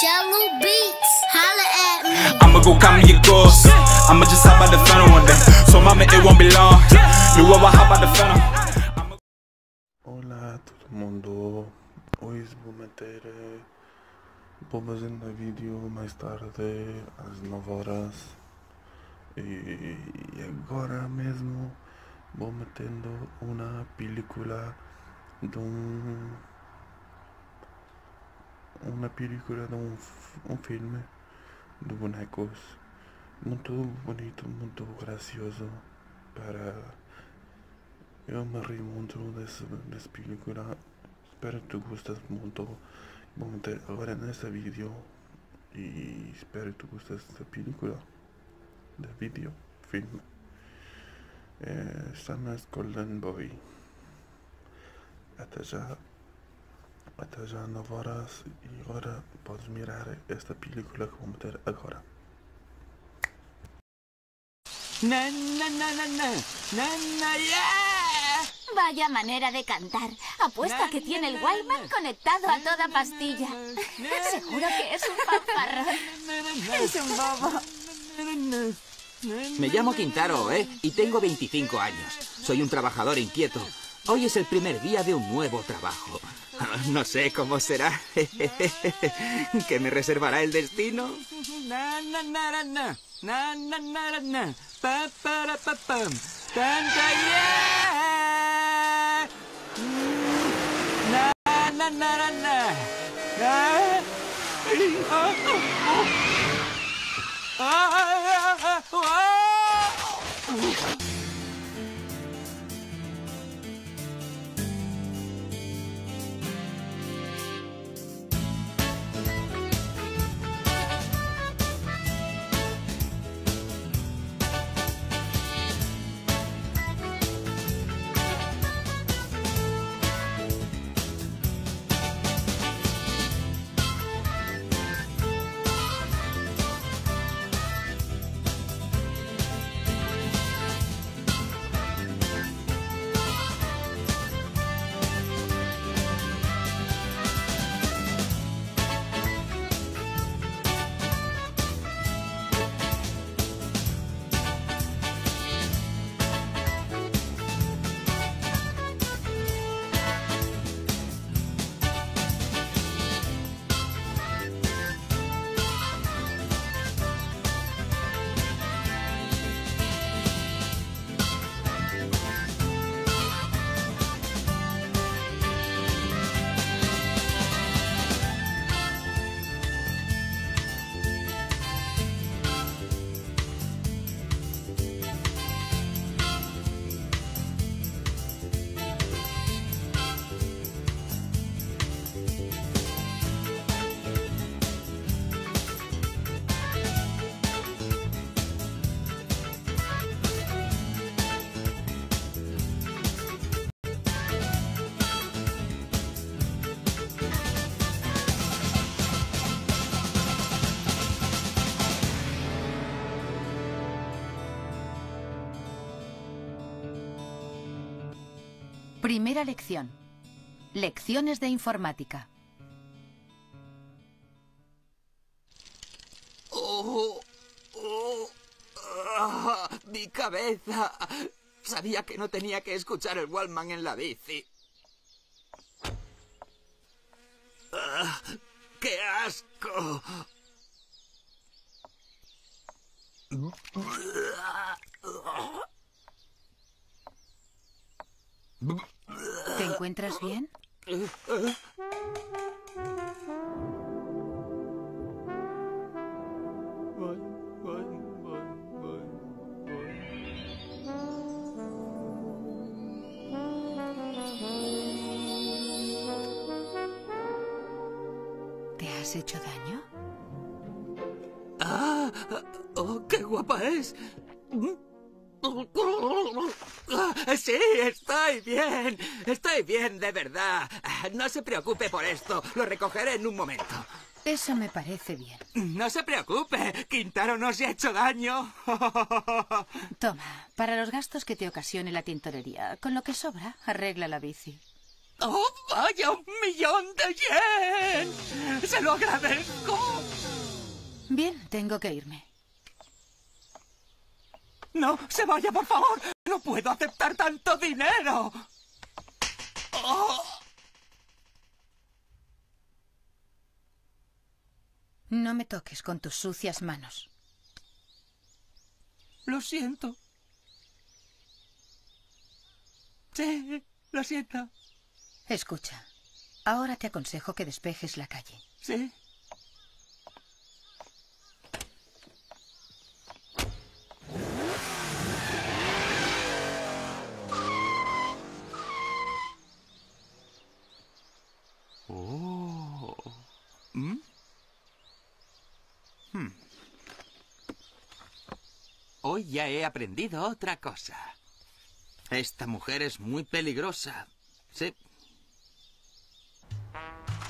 Jello Beats, holla at me. I'ma go count your ghosts. I'ma just hop out the funnel one day. So mama, it won't be long. Luego hop out the funnel. I'ma- Hola a todo mundo, hoje vou meter, vou fazendo um vídeo mais tarde às 9 horas e agora mesmo vou metendo uma película de um uma película de f- um filme de bonecos muito bonito, muito gracioso para eu me ri muito desse, desse película. Espero que tu gostes muito. Vou meter agora nesse vídeo. E espero que tu gostes dessa película. De vídeo, filme. Eh, chama-se Golden Boy. Até já. Até já 9 horas. E agora podes mirar esta película que vou meter agora. Na, na, na, na, na, na, na, yeah. Vaya manera de cantar. Apuesto a que tiene el Wildman conectado a toda pastilla. Seguro que es un fanfarrón. Es un bobo. Me llamo Quintaro, ¿eh? Y tengo 25 años. Soy un trabajador inquieto. Hoy es el primer día de un nuevo trabajo. Ah, No sé cómo será. ¿Qué me reservará el destino? Mm. Ah. Primera lección. Lecciones de informática. Oh, oh, ah, mi cabeza. Sabía que no tenía que escuchar el Wallman en la bici. Ah, ¡Qué asco! ¿Te encuentras bien? ¿Te has hecho daño? ¡Ah! ¡Oh, qué guapa es! Sí, estoy bien. Estoy bien, de verdad. No se preocupe por esto. Lo recogeré en un momento. Eso me parece bien. No se preocupe. Quintaro no se ha hecho daño. Toma, para los gastos que te ocasione la tintorería, con lo que sobra, arregla la bici. ¡Oh, vaya un millón de yen! ¡Se lo agradezco! Bien, tengo que irme. No, se vaya, por favor. No puedo aceptar tanto dinero. Oh, No me toques con tus sucias manos. lo siento. Sí, lo siento. Escucha, ahora te aconsejo que despejes la calle. Sí. Oh. ¿Mm? Hmm. Hoy ya he aprendido otra cosa. Esta mujer es muy peligrosa. Sí,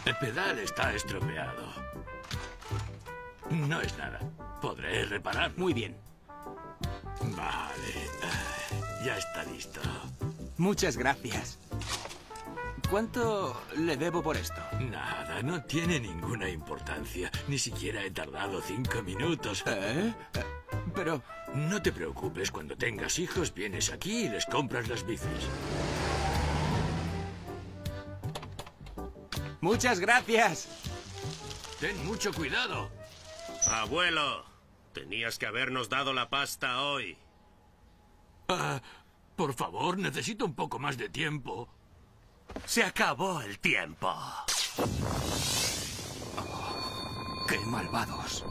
El pedal está estropeado. No es nada. Podré repararlo. muy bien. Vale. Ya está listo. Muchas gracias. ¿Cuánto le debo por esto? Nada, no tiene ninguna importancia. Ni siquiera he tardado cinco minutos. ¿Eh? Pero... No te preocupes, cuando tengas hijos vienes aquí y les compras las bicis. Muchas gracias. Ten mucho cuidado. Abuelo, tenías que habernos dado la pasta hoy. Ah, por favor, necesito un poco más de tiempo. Se acabó el tiempo. ¡Qué malvados!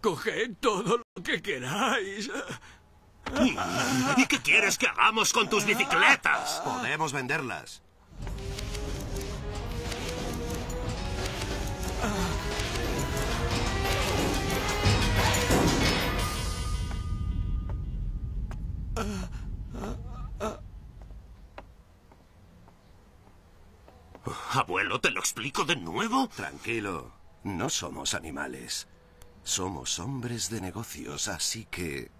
Coged todo lo que queráis. ¿Y qué quieres que hagamos con tus bicicletas? Podemos venderlas. Abuelo, ¿te lo explico de nuevo? Tranquilo, no somos animales. Somos hombres de negocios, así que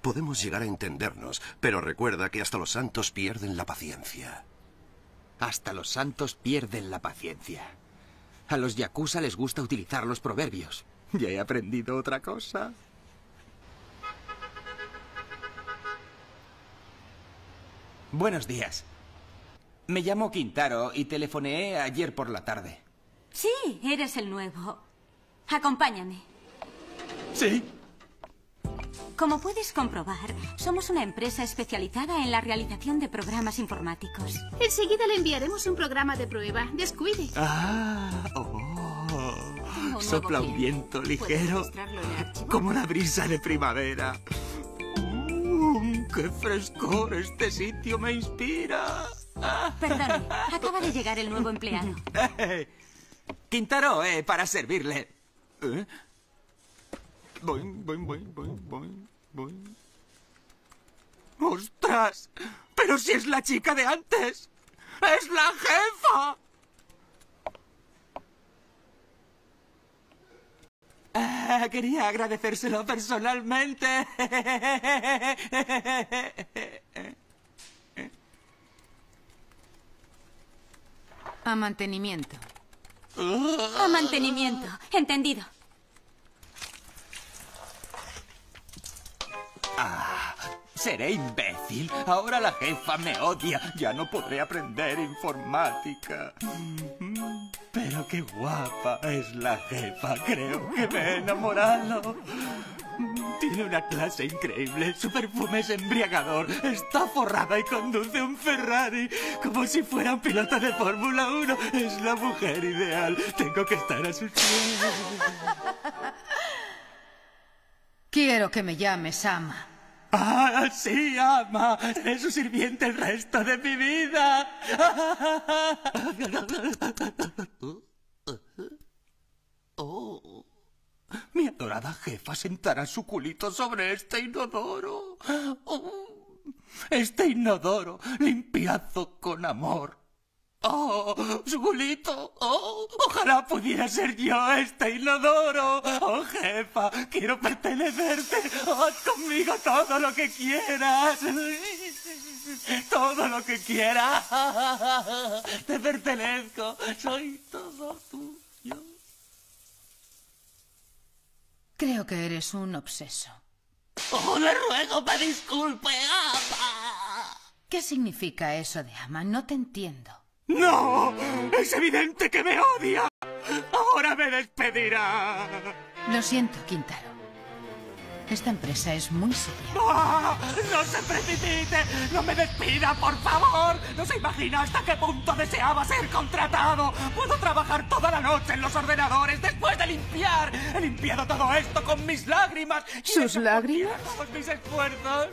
podemos llegar a entendernos, pero recuerda que hasta los santos pierden la paciencia. Hasta los santos pierden la paciencia. A los yakuza les gusta utilizar los proverbios. Ya he aprendido otra cosa. Buenos días. Me llamo Quintaro y telefoneé ayer por la tarde. Sí, eres el nuevo. Acompáñame. ¿Sí? Como puedes comprobar, somos una empresa especializada en la realización de programas informáticos. Enseguida le enviaremos un programa de prueba. Descuide. Ah, oh. Sopla un viento ¿Puedes ligero, como la brisa de primavera. Mm, ¡Qué frescor! Este sitio me inspira. Perdone, acaba de llegar el nuevo empleado. Quintaro, eh, para servirle. ¿Eh? Boing, boing, boing, boing, boing, boing. ¡Ostras! ¡Pero si es la chica de antes! ¡Es la jefa! Ah, quería agradecérselo personalmente. A mantenimiento. A mantenimiento. Entendido. Seré imbécil. Ahora la jefa me odia. Ya no podré aprender informática. Pero qué guapa es la jefa. Creo que me he enamorado. Tiene una clase increíble. Su perfume es embriagador. Está forrada y conduce un Ferrari. Como si fuera un piloto de Fórmula 1. Es la mujer ideal. Tengo que estar a sus pies. Quiero que me llames Ama. ¡Ah, sí, ama! Seré su sirviente el resto de mi vida. Oh. Mi adorada jefa sentará su culito sobre este inodoro. Oh, este inodoro limpiado con amor. ¡Oh! ¡Su culito! ¡Oh! ¡Ojalá pudiera ser yo este inodoro! ¡Oh, jefa! ¡Quiero pertenecerte! ¡Oh, haz conmigo todo lo que quieras! Todo lo que quieras. Te pertenezco. Soy todo tuyo. Creo que eres un obseso. Oh, le ruego me disculpe, ama. ¿Qué significa eso de ama? No te entiendo. ¡No! ¡Es evidente que me odia! ¡Ahora me despedirá! Lo siento, Quintaro. Esta empresa es muy seria. ¡Ah! ¡No se precipite! ¡No me despida, por favor! No se imagina hasta qué punto deseaba ser contratado. Puedo trabajar toda la noche en los ordenadores después de limpiar. He limpiado todo esto con mis lágrimas. y ¿Sus lágrimas? Todos mis esfuerzos.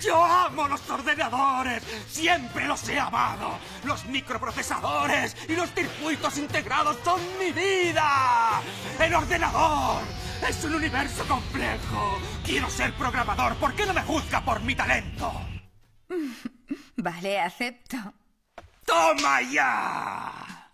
Yo amo los ordenadores, siempre los he amado. Los microprocesadores y los circuitos integrados son mi vida. El ordenador es un universo complejo. Quiero ser programador, ¿por qué no me juzga por mi talento? Vale, acepto. ¡Toma ya!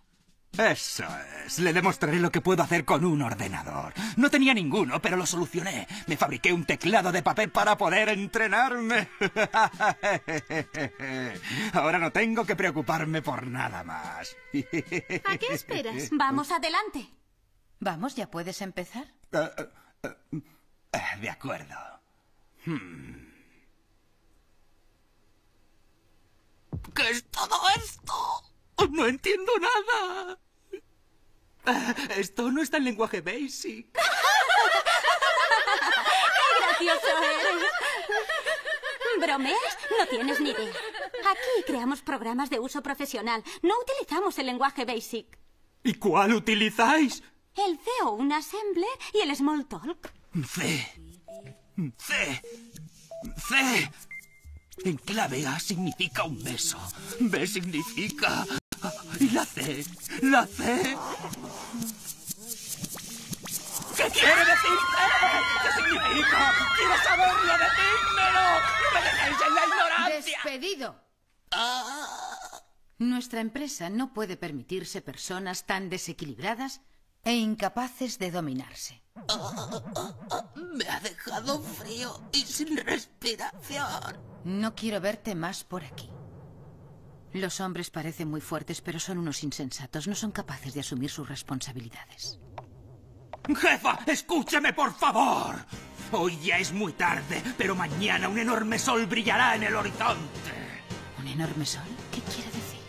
Eso es. Le demostraré lo que puedo hacer con un ordenador. No tenía ninguno, pero lo solucioné. Me fabriqué un teclado de papel para poder entrenarme. Ahora no tengo que preocuparme por nada más. ¿A qué esperas? Vamos adelante. Vamos, ¿ya puedes empezar? Eh, eh, eh, de acuerdo. Hmm. ¿Qué es todo esto? No entiendo nada. Ah, Esto no está en lenguaje basic. ¡Qué gracioso eres! ¿Bromeas? No tienes ni idea. Aquí creamos programas de uso profesional. No utilizamos el lenguaje BASIC. ¿Y cuál utilizáis? El CO1 Assembler y el Smalltalk. C. C. C. En clave A significa un beso. B significa... Y la C. La C. ¿Qué quiere decir C? ¿Qué significa? ¡Quiero saberlo! ¡Decídmelo! ¡No me dejéis en la ignorancia! ¡Despedido! Nuestra empresa no puede permitirse personas tan desequilibradas e incapaces de dominarse. Me ha dejado frío y sin respiración. No quiero verte más por aquí. Los hombres parecen muy fuertes, pero son unos insensatos. No son capaces de asumir sus responsabilidades. Jefa, escúcheme, por favor. Hoy ya es muy tarde, pero mañana un enorme sol brillará en el horizonte. ¿Un enorme sol? ¿Qué quiere decir?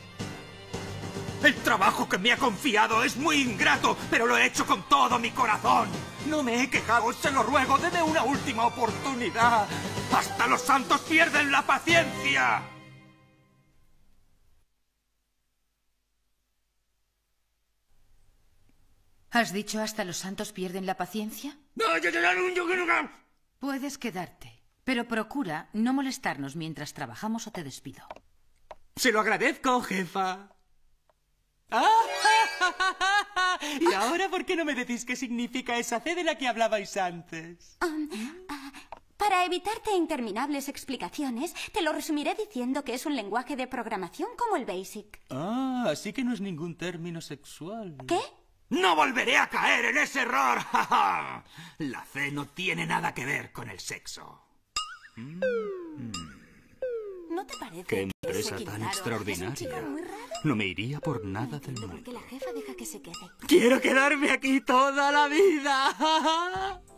El trabajo que me ha confiado es muy ingrato, pero lo he hecho con todo mi corazón. No me he quejado, se lo ruego, deme una última oportunidad. Hasta los santos pierden la paciencia. ¿Has dicho hasta los santos pierden la paciencia? Puedes quedarte, pero procura no molestarnos mientras trabajamos o te despido. Se lo agradezco, jefa. Ah, ¿Y ahora por qué no me decís qué significa esa C de la que hablabais antes? Um, ah, para evitarte interminables explicaciones, te lo resumiré diciendo que es un lenguaje de programación como el BASIC. Ah, así que no es ningún término sexual. ¿Qué? ¡No volveré a caer en ese error! La C no tiene nada que ver con el sexo. ¿No te parece ¡Qué que empresa tan extraordinaria! Muy raro? No me iría por nada del ¿Por mundo. qué la jefa deja que se quede? ¡Quiero quedarme aquí toda la vida!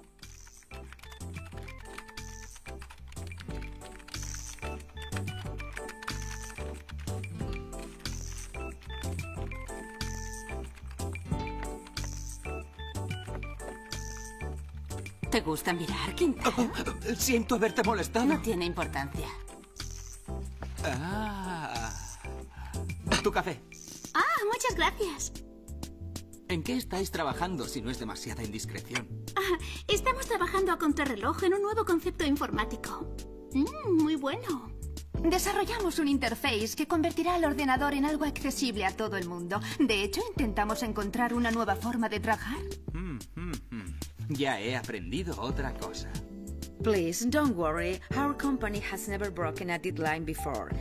¿Te gusta mirar, Quintaro? Siento haberte molestado. No tiene importancia. Ah. Tu café. Ah, muchas gracias. ¿En qué estáis trabajando si no es demasiada indiscreción? Ah, estamos trabajando a contrarreloj en un nuevo concepto informático. Mm, muy bueno. Desarrollamos un interface que convertirá al ordenador en algo accesible a todo el mundo. De hecho, intentamos encontrar una nueva forma de trabajar. Ya he aprendido otra cosa. Please, don't worry. Our company has never broken a deadline before.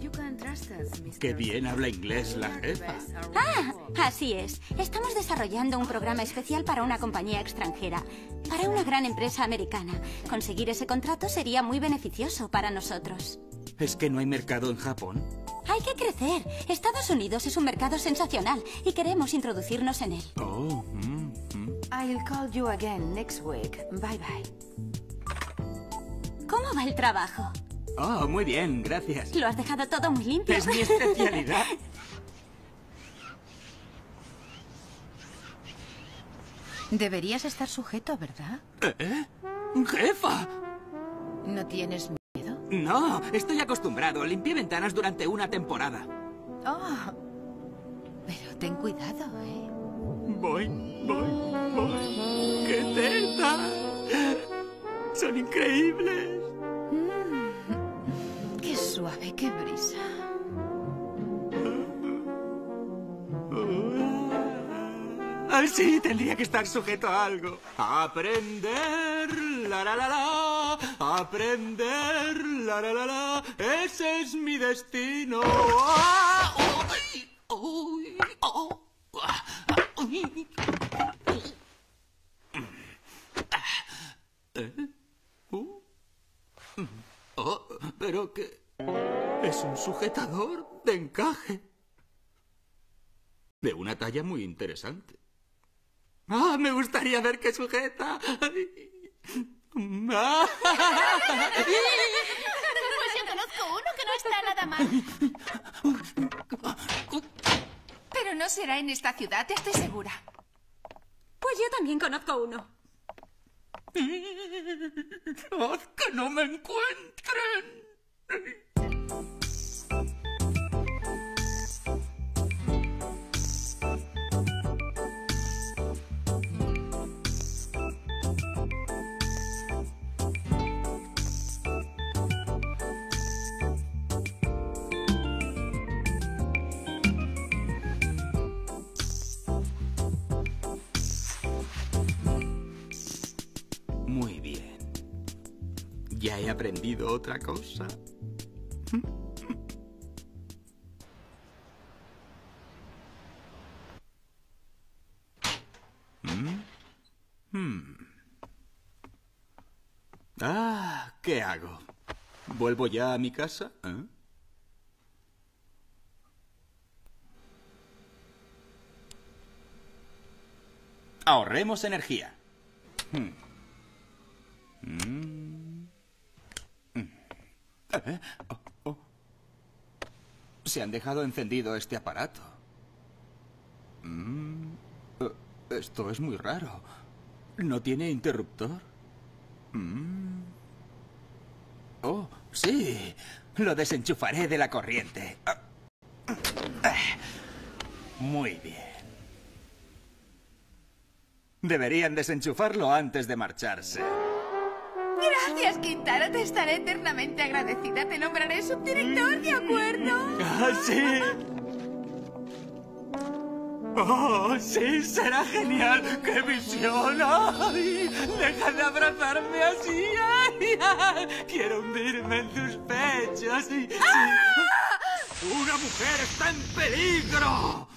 You can trust us, Mr. Qué bien habla inglés la jefa. Ah, así es. Estamos desarrollando un programa especial para una compañía extranjera, para una gran empresa americana. Conseguir ese contrato sería muy beneficioso para nosotros. ¿Es que no hay mercado en Japón? Hay que crecer. Estados Unidos es un mercado sensacional y queremos introducirnos en él. Oh, mm. I'll call you again next week. Bye bye. ¿Cómo va el trabajo? Oh, muy bien, gracias. Lo has dejado todo muy limpio. Es mi especialidad. Deberías estar sujeto, ¿verdad? ¿Eh? ¡Jefa! ¿No tienes miedo? No, estoy acostumbrado. Limpié ventanas durante una temporada. Oh. Pero ten cuidado, ¿eh? Voy, voy, voy. ¡Qué teta! Son increíbles. Mm. Qué suave, qué brisa. Ah, sí, tendría que estar sujeto a algo. Aprender, la la la la. Aprender, la la la la. Ese es mi destino. Ah, uy, uy, oh. Oh, pero que es un sujetador de encaje. De una talla muy interesante. ¡Ah! Me gustaría ver qué sujeta. Ah. Pues yo conozco uno que no está nada mal. No será en esta ciudad, estoy segura. Pues yo también conozco uno. ¡Haz que no me encuentren! Ya he aprendido otra cosa. ¿Mm? Hmm. Ah, ¿qué hago? ¿Vuelvo ya a mi casa? ¿Eh? Ahorremos energía. Hmm. Mm. Mm. Eh, oh, oh. Se han dejado encendido este aparato. Mm. Eh, Esto es muy raro. ¿No tiene interruptor? Mm. Oh, sí. Lo desenchufaré de la corriente. Muy bien. Deberían desenchufarlo antes de marcharse. Gracias, Quintana. Te estaré eternamente agradecida. Te nombraré subdirector, ¿de acuerdo? ¿Ah, sí? ¡Oh, sí! ¡Será genial! ¡Qué visión! ¡Ay! ¡Deja de abrazarme así! ¡Ay! ay! ¡Quiero hundirme en tus pechos! Sí, sí. ¡Una mujer está en peligro!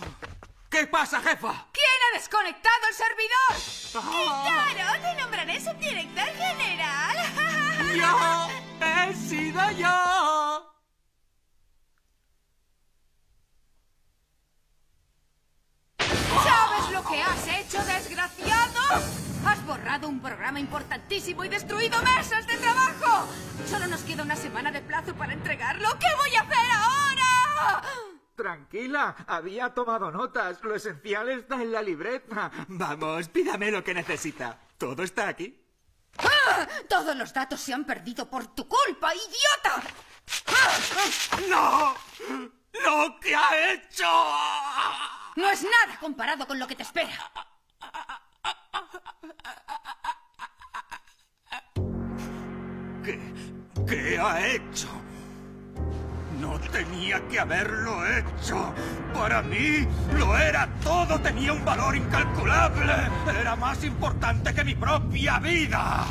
¿Qué pasa, jefa? ¿Quién ha desconectado el servidor? Ah. Quintaro, te nombraré subdirector general. ¡Yo! ¡He sido yo! ¿Sabes lo que has hecho, desgraciado? Has borrado un programa importantísimo y destruido mesas de trabajo. Solo nos queda una semana de plazo para entregarlo. ¿Qué voy a hacer ahora? Tranquila, había tomado notas. Lo esencial está en la libreta. Vamos, pídame lo que necesita. ¿Todo está aquí? ¡Ah! Todos los datos se han perdido por tu culpa, idiota. ¡No! ¡Lo que ha hecho! No es nada comparado con lo que te espera. ¿Qué, qué ha hecho? No tenía que haberlo hecho. Para mí lo era todo. Tenía un valor incalculable. Era más importante que mi propia vida.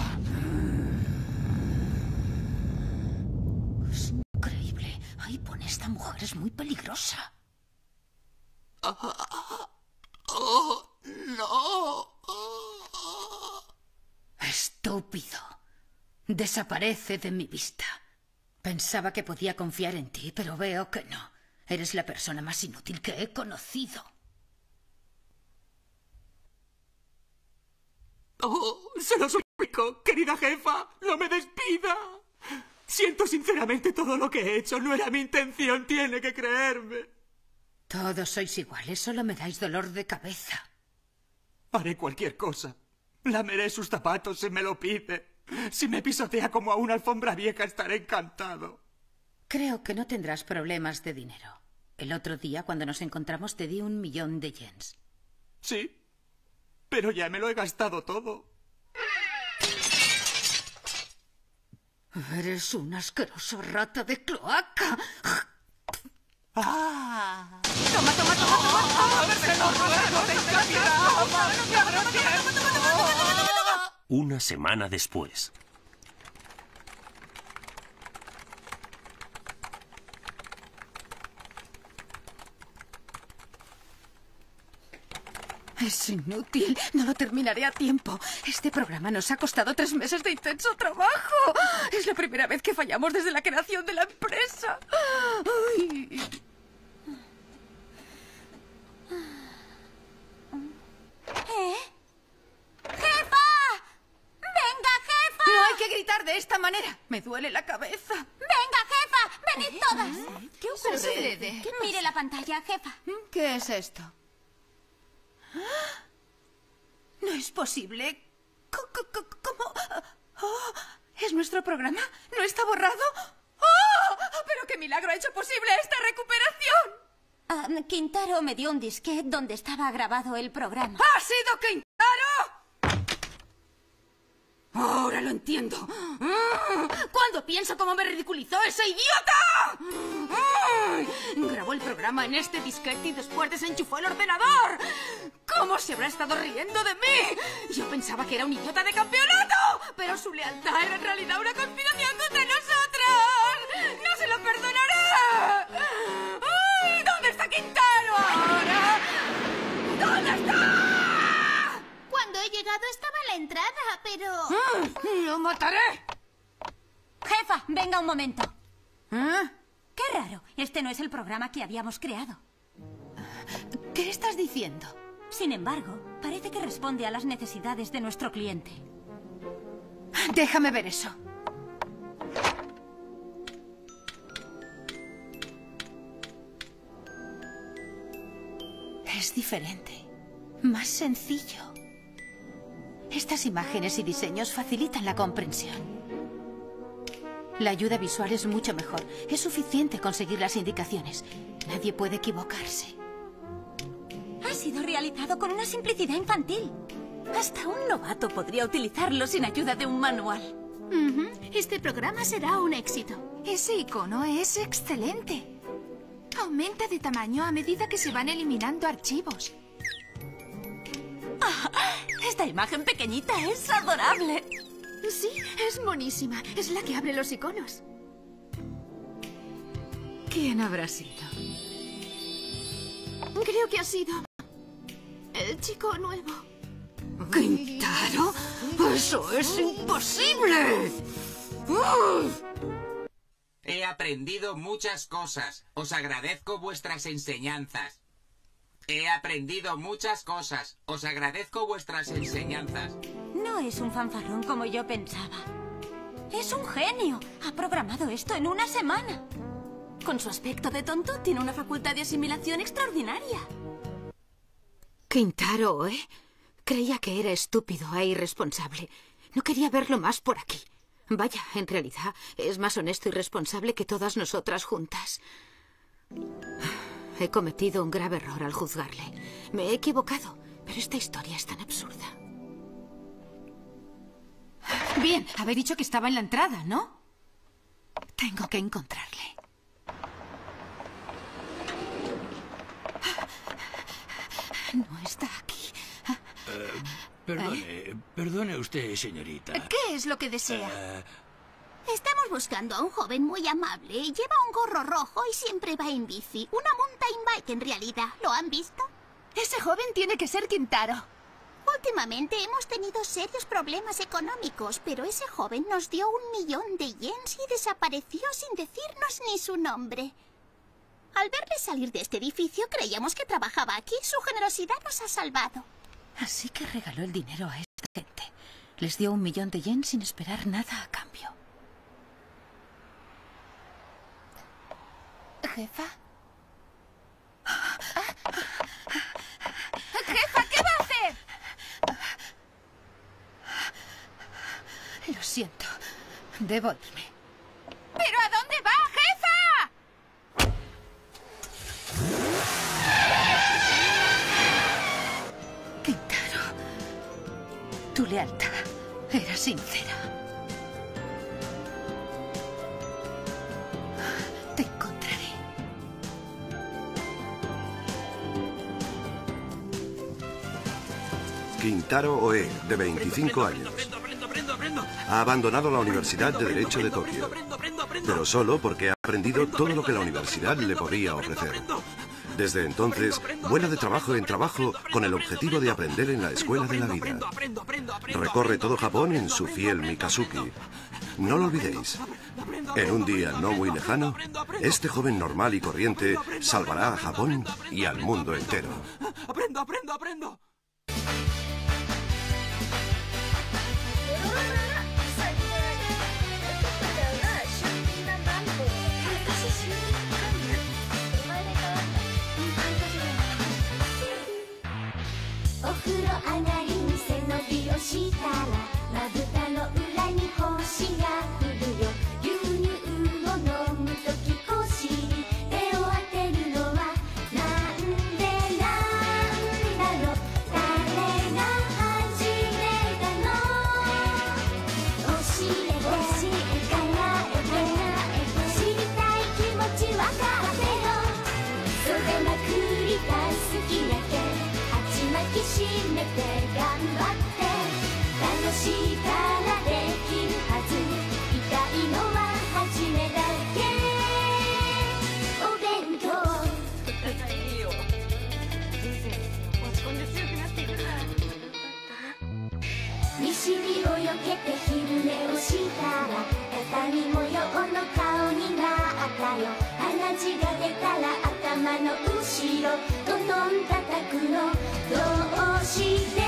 Es increíble. Ahí pone esta mujer es muy peligrosa. Oh, no. Estúpido. Desaparece de mi vista. Pensaba que podía confiar en ti, pero veo que no. Eres la persona más inútil que he conocido. Oh, se lo suplico, querida jefa, no me despida. Siento sinceramente todo lo que he hecho. No era mi intención, tiene que creerme. Todos sois iguales, solo me dais dolor de cabeza. Haré cualquier cosa. Lameré sus zapatos si me lo pide. Si me pisotea como a una alfombra vieja, estaré encantado. Creo que no tendrás problemas de dinero. El otro día, cuando nos encontramos, te di un millón de yens. Sí, pero ya me lo he gastado todo. Eres una asquerosa rata de cloaca. ¡Ah! ¡Toma, toma, toma, toma! Una semana después. Es inútil. No lo terminaré a tiempo. Este programa nos ha costado tres meses de intenso trabajo. Es la primera vez que fallamos desde la creación de la empresa. Ay. ¿Eh? ¡Jefa! ¡Venga, jefa! No hay que gritar de esta manera. Me duele la cabeza. ¡Venga, jefa! ¡Venid todas! ¿Qué ocurre? Mire la pantalla, jefa. ¿Qué es esto? No es posible. ¿Cómo? Oh, ¿Es nuestro programa? ¿No está borrado? ¡Oh! ¡Pero qué milagro ha hecho posible esta recuperación! Ah, Quintaro me dio un disquete donde estaba grabado el programa. ¡Ha sido Quintaro! Ahora lo entiendo. ¿Cuándo pienso cómo me ridiculizó ese idiota? Grabó el programa en este disquete y después desenchufó el ordenador. ¿Cómo se habrá estado riendo de mí? Yo pensaba que era un idiota de campeonato, pero su lealtad era en realidad una conspiración contra nosotros. ¡No se lo perdonaré! ¡Ay! ¿Dónde está Quintaro ahora? ¿Dónde está? Cuando he llegado estaba en la entrada, pero... ¡Lo mataré! Jefa, venga un momento. ¿Eh? Qué raro. Este no es el programa que habíamos creado. ¿Qué estás diciendo? Sin embargo, parece que responde a las necesidades de nuestro cliente. Déjame ver eso. Es diferente. Más sencillo. Estas imágenes y diseños facilitan la comprensión. La ayuda visual es mucho mejor. Es suficiente conseguir las indicaciones. Nadie puede equivocarse. Ha sido realizado con una simplicidad infantil. Hasta un novato podría utilizarlo sin ayuda de un manual. Este programa será un éxito. Ese icono es excelente. Aumenta de tamaño a medida que se van eliminando archivos. Esta imagen pequeñita es adorable. Sí, es monísima. Es la que abre los iconos. ¿Quién habrá sido? Creo que ha sido... El chico nuevo. ¿Quintaro? ¡Eso es imposible! He aprendido muchas cosas. Os agradezco vuestras enseñanzas. He aprendido muchas cosas. Os agradezco vuestras enseñanzas. No es un fanfarrón como yo pensaba. Es un genio. Ha programado esto en una semana. Con su aspecto de tonto, tiene una facultad de asimilación extraordinaria. Quintaro, ¿eh? Creía que era estúpido e irresponsable. No quería verlo más por aquí. Vaya, en realidad es más honesto y responsable que todas nosotras juntas. He cometido un grave error al juzgarle. Me he equivocado, pero esta historia es tan absurda. Bien, habéis dicho que estaba en la entrada, ¿no? Tengo que encontrarle. No está aquí. Perdone, perdone usted, señorita. ¿Qué es lo que desea? Eh, Estamos buscando a un joven muy amable. Lleva un gorro rojo y siempre va en bici. Una en realidad. ¿Lo han visto? Ese joven tiene que ser Quintaro. Últimamente hemos tenido serios problemas económicos, pero ese joven nos dio un millón de yens y desapareció sin decirnos ni su nombre. Al verle salir de este edificio creíamos que trabajaba aquí. Su generosidad nos ha salvado. Así que regaló el dinero a esta gente. Les dio un millón de yens sin esperar nada a cambio. Jefa. Devolverme. ¿Pero a dónde va, jefa? Quintaro, tu lealtad era sincera. Te encontraré. Quintaro Oe, de 25 años ha abandonado la Universidad de Derecho de Tokio, pero solo porque ha aprendido todo lo que la universidad le podía ofrecer. Desde entonces, vuela de trabajo en trabajo con el objetivo de aprender en la escuela de la vida. Recorre todo Japón en su fiel Mikazuki. No lo olvidéis. En un día no muy lejano, este joven normal y corriente salvará a Japón y al mundo entero. ¡Aprendo, aprendo, aprendo! したらまぶたの裏に星が降る。よのどうして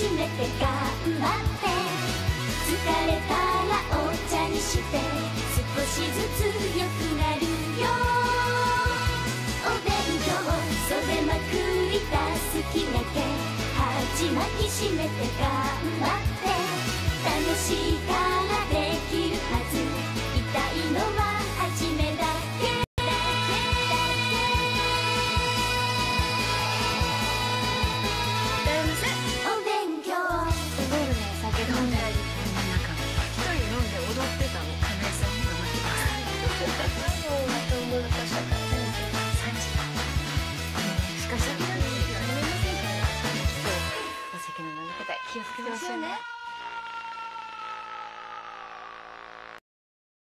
つめて頑張って疲れたらお茶にして少しずつ良くなるよお弁当袖まくりだすきめてじまきしめて頑張って。楽しいからできる。しょね。